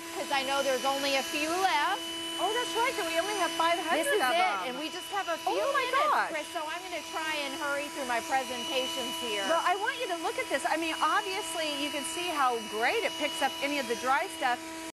because I know there's only a few left. Oh, that's right. So we only have 500 This is of it, them. and we just have a oh few Oh my minutes, gosh. Chris. So I'm going to try and hurry through my presentations here. Well, I want you to look at this. I mean, obviously, you can see how great it picks up any of the dry stuff.